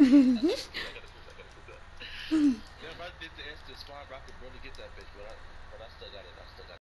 I gotta prove that. Yeah, if I did the instant spawn, bro, I could barely get that bitch, but I,